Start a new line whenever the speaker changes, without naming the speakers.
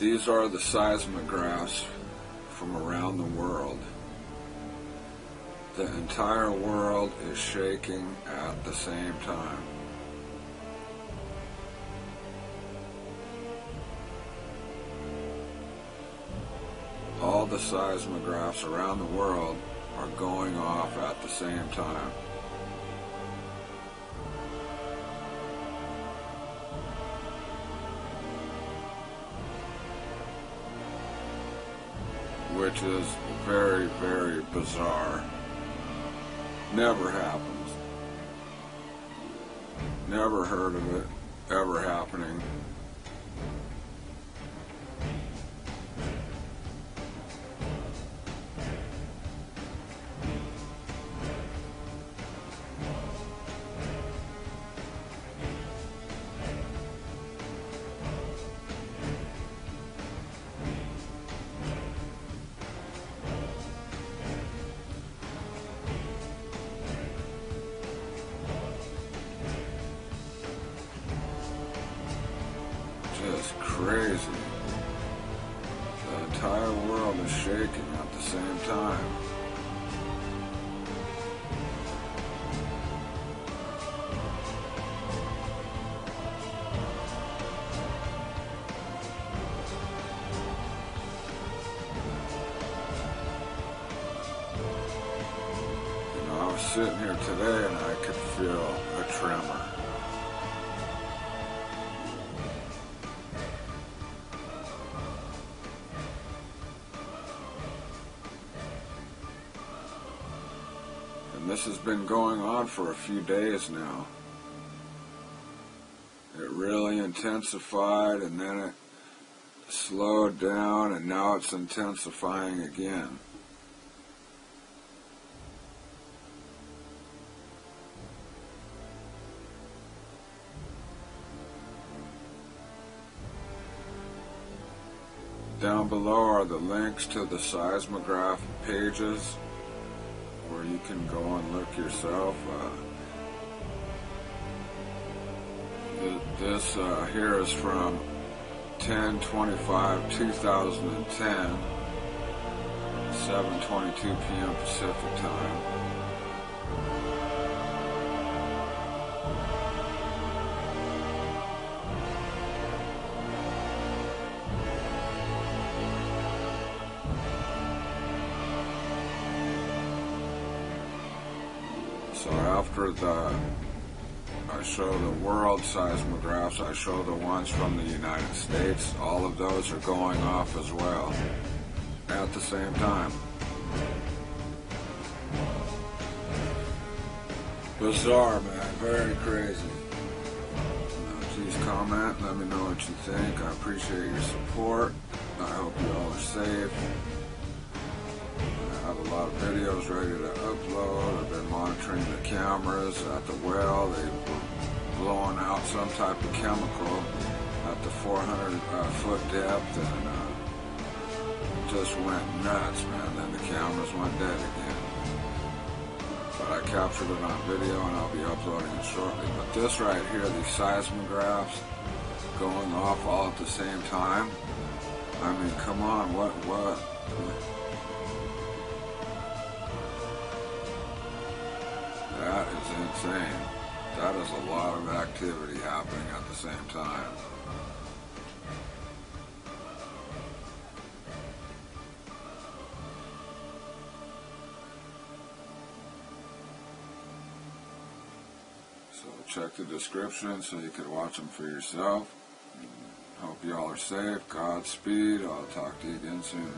These are the seismographs from around the world. The entire world is shaking at the same time. All the seismographs around the world are going off at the same time. Which is very, very bizarre. Never happens. Never heard of it ever happening. Crazy. The entire world is shaking at the same time. You know, I was sitting here today and I could feel a tremor. This has been going on for a few days now. It really intensified and then it slowed down and now it's intensifying again. Down below are the links to the seismograph pages can go and look yourself. Uh, th- this uh, here is from 1025 2010 7:22 p.m. Pacific time. After the I show the world seismographs, I show the ones from the United States. All of those are going off as well at the same time. Bizarre, man. Very crazy. Please comment. Let me know what you think. I appreciate your support. I hope you all are safe. I have a lot of videos ready to upload. Monitoring the cameras at the well. They were blowing out some type of chemical at the 400 uh, foot depth and uh, just went nuts, man. Then the cameras went dead again. But I captured it on video and I'll be uploading it shortly. But this right here, these seismographs going off all at the same time. I mean, come on, what, what? That is insane. That is a lot of activity happening at the same time. So check the description so you can watch them for yourself. Hope you all are safe. Godspeed. I'll talk to you again soon.